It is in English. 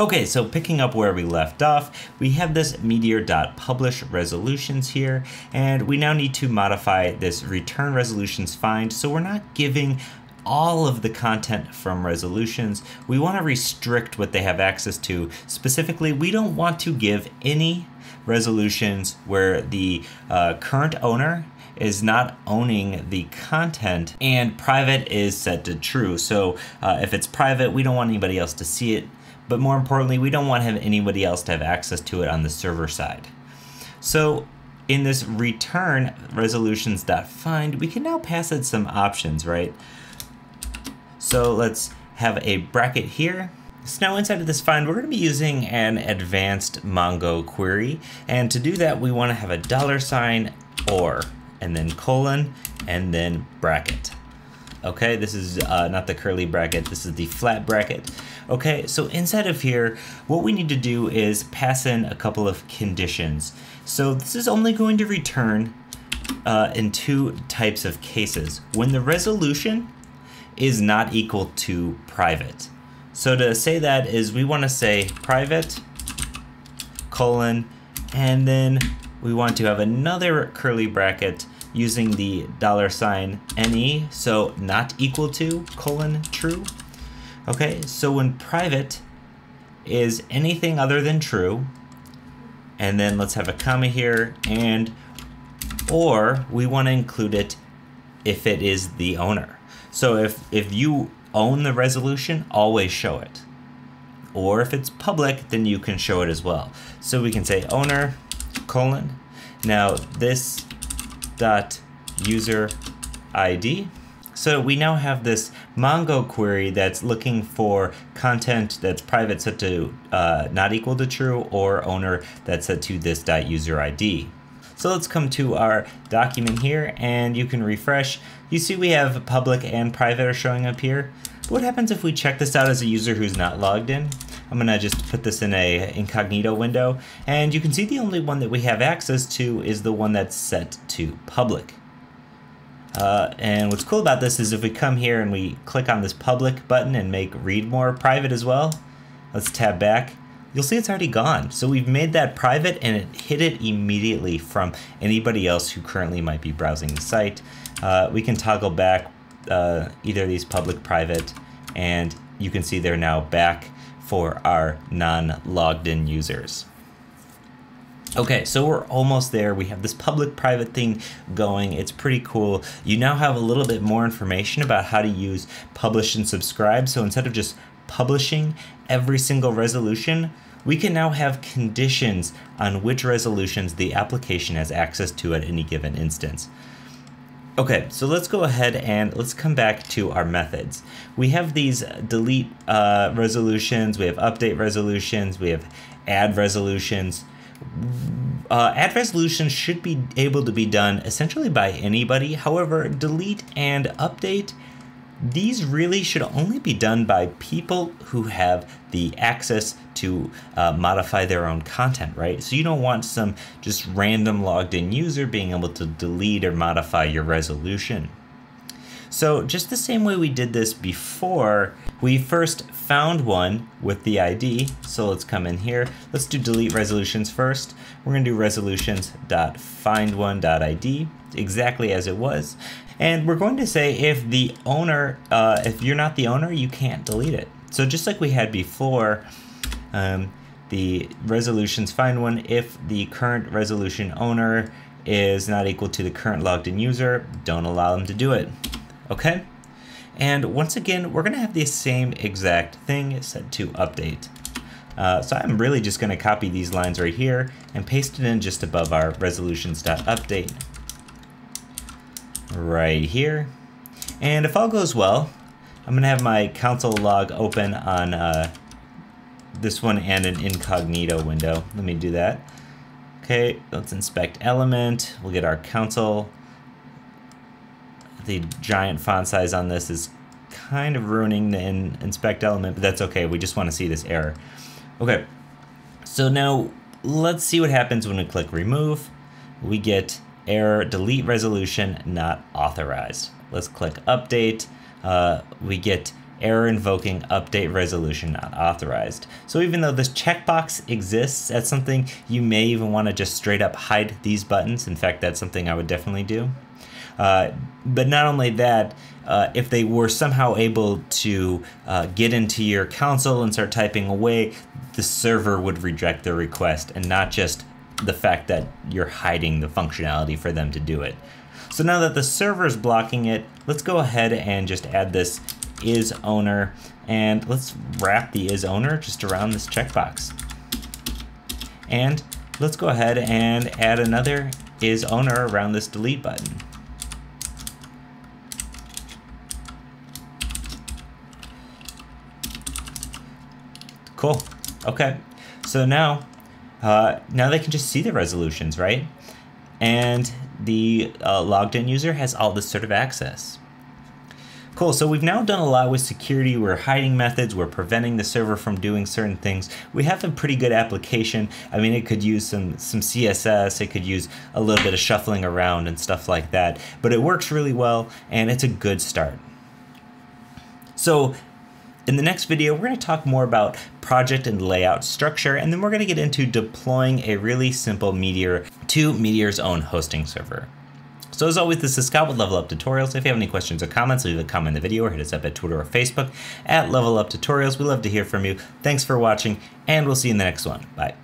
Okay, so picking up where we left off, we have this meteor.publish resolutions here, and we now need to modify this return resolutions find, so we're not giving all of the content from resolutions. We want to restrict what they have access to. Specifically, we don't want to give any resolutions where the uh, current owner is not owning the content and private is set to true. So uh, if it's private, we don't want anybody else to see it. But more importantly, we don't want to have anybody else to have access to it on the server side. So in this return resolutions.find, we can now pass it some options, right? So let's have a bracket here so now inside of this find, we're going to be using an advanced Mongo query. And to do that, we want to have a dollar sign or, and then colon, and then bracket. Okay, this is uh, not the curly bracket, this is the flat bracket. Okay, so inside of here, what we need to do is pass in a couple of conditions. So this is only going to return uh, in two types of cases. When the resolution is not equal to private. So to say that is we want to say private colon and then we want to have another curly bracket using the dollar sign NE, so not equal to colon true. Okay, so when private is anything other than true, and then let's have a comma here, and or we want to include it if it is the owner. So if, if you own the resolution, always show it. Or if it's public, then you can show it as well. So we can say owner colon. Now this dot user ID. So we now have this Mongo query that's looking for content that's private set to uh, not equal to true or owner that's set to this dot user ID. So let's come to our document here and you can refresh. You see we have public and private are showing up here. What happens if we check this out as a user who's not logged in? I'm gonna just put this in a incognito window and you can see the only one that we have access to is the one that's set to public. Uh, and what's cool about this is if we come here and we click on this public button and make read more private as well, let's tab back, you'll see it's already gone. So we've made that private and it hid it immediately from anybody else who currently might be browsing the site. Uh, we can toggle back uh, either of these public private and you can see they're now back for our non-logged in users. Okay, so we're almost there. We have this public private thing going. It's pretty cool. You now have a little bit more information about how to use publish and subscribe. So instead of just publishing every single resolution, we can now have conditions on which resolutions the application has access to at any given instance. Okay, so let's go ahead and let's come back to our methods. We have these delete uh, resolutions, we have update resolutions, we have add resolutions. Uh, add resolutions should be able to be done essentially by anybody. However, delete and update these really should only be done by people who have the access to uh, modify their own content, right? So you don't want some just random logged in user being able to delete or modify your resolution. So just the same way we did this before, we first found one with the ID. So let's come in here. Let's do delete resolutions first. We're gonna do resolutions.findone.id exactly as it was. And we're going to say if the owner, uh, if you're not the owner, you can't delete it. So just like we had before, um, the resolutions find one if the current resolution owner is not equal to the current logged in user, don't allow them to do it. Okay? And once again, we're gonna have the same exact thing set to update. Uh, so I'm really just gonna copy these lines right here and paste it in just above our resolutions.update right here. And if all goes well, I'm gonna have my console log open on uh, this one and an incognito window. Let me do that. Okay, let's inspect element. We'll get our console. The giant font size on this is kind of ruining the in inspect element, but that's okay. We just want to see this error. Okay, so now let's see what happens when we click remove. We get error, delete resolution, not authorized. Let's click update. Uh, we get error invoking update resolution not authorized. So even though this checkbox exists, that's something you may even want to just straight up hide these buttons. In fact, that's something I would definitely do. Uh, but not only that, uh, if they were somehow able to uh, get into your console and start typing away, the server would reject the request and not just the fact that you're hiding the functionality for them to do it. So now that the server is blocking it, let's go ahead and just add this is owner and let's wrap the is owner just around this checkbox. And let's go ahead and add another is owner around this delete button. Cool. Okay. So now, uh, now they can just see the resolutions, right? And the uh, logged in user has all this sort of access. Cool, so we've now done a lot with security. We're hiding methods, we're preventing the server from doing certain things. We have a pretty good application. I mean, it could use some, some CSS, it could use a little bit of shuffling around and stuff like that, but it works really well and it's a good start. So in the next video, we're going to talk more about project and layout structure, and then we're going to get into deploying a really simple Meteor to Meteor's own hosting server. So as always, this is Scott with Level Up Tutorials. If you have any questions or comments, leave a comment in the video or hit us up at Twitter or Facebook at Level Up Tutorials. We love to hear from you. Thanks for watching, and we'll see you in the next one. Bye.